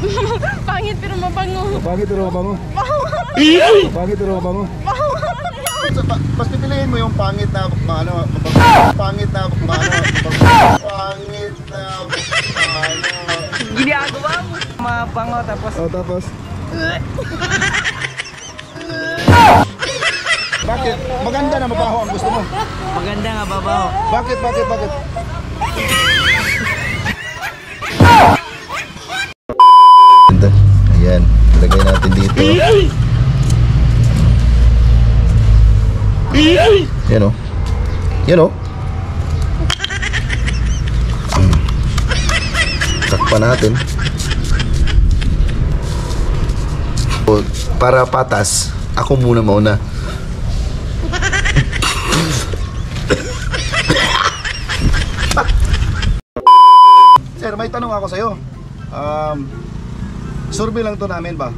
Pangit pero mabango. Pangit pero mabango. Pangit pero mabango. So, pa- Mas pipiliin mo yung pangit na ano, mabango. Pangit na ano, mabango. Pangit na ano. Ginagawa mo. Mabango tapos Oh, tapos? Bakit? Maganda na mabaho ang gusto mo. maganda nga babaho. Bakit, bakit, bakit? Yan o. Yan o. Takpan natin. O, Para patas, ako muna mauna. Sir, may tanong ako sa'yo. Um, survey lang to namin ba?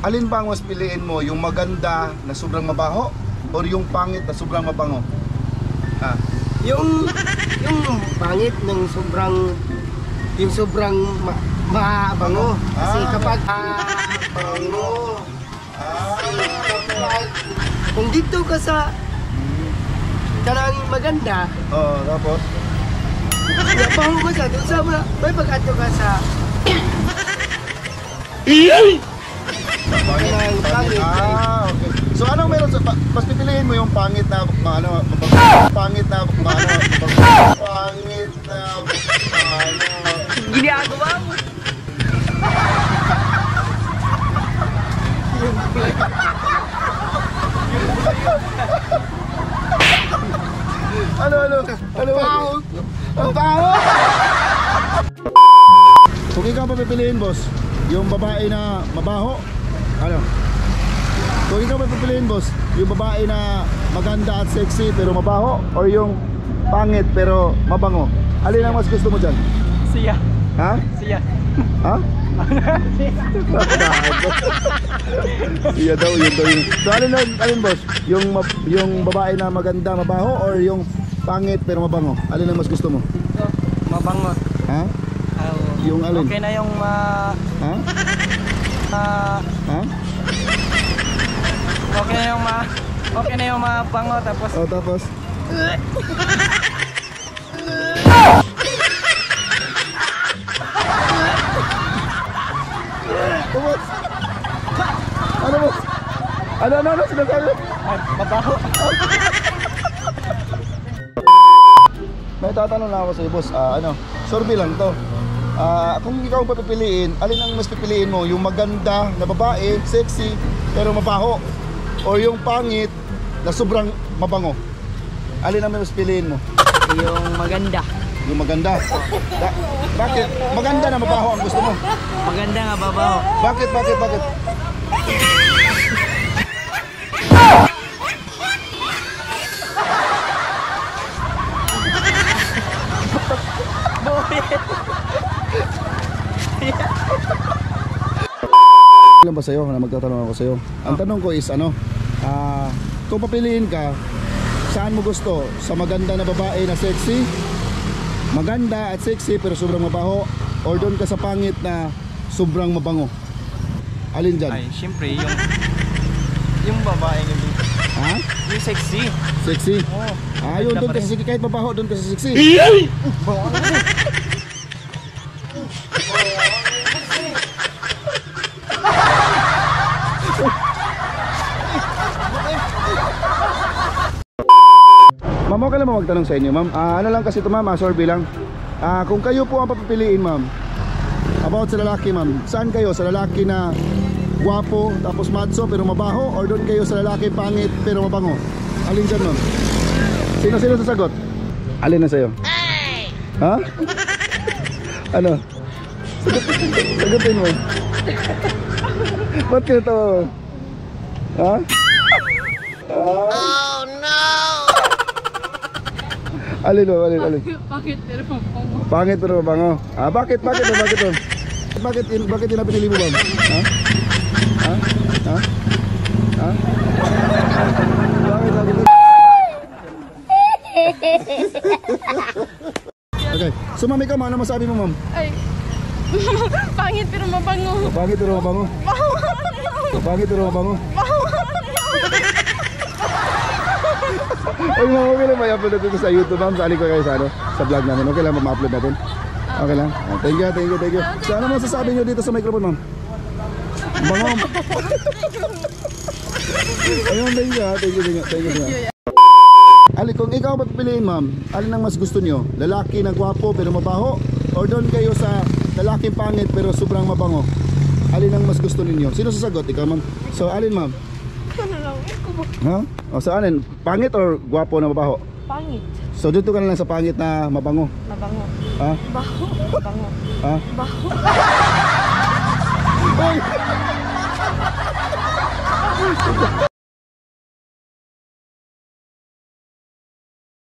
Alin ba ang mas piliin mo? Yung maganda na sobrang mabaho or yung pangit na sobrang mabango? Ah, Yung yung pangit ng sobrang yung sobrang ma mabango. Kasi Ah. kapag mabango, kapag kung dito ka sa kanang maganda, oh, tapos? nabango ka sa doon sa may pagkato ka sa Pangit, Pangit. pangit. Ah, okay. So anong meron sa mas pipiliin mo yung pangit na ano? Pangit na ano. Pangit na ano. Ginagawa mo. Ano, ano? Ano ba? Ang baho! Kung ikaw pa pipiliin, boss, yung babae na mabaho, ano? Kung ikaw pa pipiliin, boss, yung babae na maganda at sexy pero mabaho or yung pangit pero mabango? Alin ang mas gusto mo dyan? Siya. Ha? Siya. Ha? Iya daw, yun daw yun. So alin, alin, boss? Yung, yung babae na maganda, mabaho or yung pangit pero mabango? Alin ang mas gusto mo? Mabango. Ha? Ah, Yung alin? Okay na yung ma... Ha? ah, Ha? okay na yung ma... Okay na yung mabango tapos O tapos? Oh, boss? Ano boss? Ano, ano, ano sinasabi? mabaho. May tatanong lang ako sa iyo, boss. Ah, ano, survey lang to. Ah, kung ikaw ang papipiliin, alin ang mas pipiliin mo? Yung maganda na babae, sexy, pero mabaho? O yung pangit na sobrang mabango? Alin ang mas piliin mo? Yung maganda. Yung maganda. Ba- bakit? Maganda na mabaho ang gusto mo. Maganda nga babaho. Bakit, bakit, bakit? Ba sa'yo na magtatanong ako sa'yo? Ang tanong ko is ano, ah, kung papiliin ka, saan mo gusto? Sa maganda na babae na sexy, maganda at sexy pero sobrang mabaho, or doon ka sa pangit na sobrang mabango? Alin dyan? Ay, syempre yung... Yung babae nga dito. Ha? Yung sexy. Sexy? Oo. Ah, yun, doon ka sa sexy, kahit mabaho, doon ka sa sexy. Ma'am, okay lang ba magtanong sa inyo, ma'am? Ah, ano lang kasi ito, ma'am, ah, survey lang. Ah, kung kayo po ang papipiliin, ma'am, about sa lalaki, ma'am, saan kayo? Sa lalaki na guwapo, tapos matso, pero mabaho? Or doon kayo sa lalaki pangit, pero mabango? Alin dyan, ma'am? Sino-sino sasagot? Alin na sa'yo? Ha? ano? Sagutin, mo. Ba't kinatawa mo? Ha? Oh Alin mo, alin, alin? Pangit pero mabango. Pangit pero mabango. Ah, bakit? Bakit? Bakit? Bakit? Bakit, yun- bakit yun ang pinili mo, ma'am? Ha? Ha? Ha? Ha? Bakit? Bakit? okay. So, ma'am, ikaw, ano masabi mo, ma'am? Ay. Pangit pero mabango. Pangit pero mabango. Pangit pero mabango. Ay, ma'am, okay lang ba i-upload natin sa YouTube, ma'am? Sali ko kayo sa, ano, sa vlog namin. Okay lang ma-upload natin? Okay lang? Ah, thank you, thank you, thank you. So, ano masasabi nyo dito sa microphone, ma'am? Bango. Ayun, thank you, ah. thank you, thank you, thank you. thank you. Ali, kung ikaw papipiliin, ma'am, alin ang mas gusto nyo? Lalaki na gwapo pero mabaho? Or doon kayo sa lalaking pangit pero sobrang mabango? Alin ang mas gusto ninyo? Sino sasagot? Ikaw, ma'am? So, alin, ma'am? Ano lang, iko ba? Ha? O, sa alin? Pangit or gwapo na mabaho? Pangit. So, dito ka na lang sa pangit na mabango. Mabango. Ha? Baho. Mabango. Ha? Baho. Oy!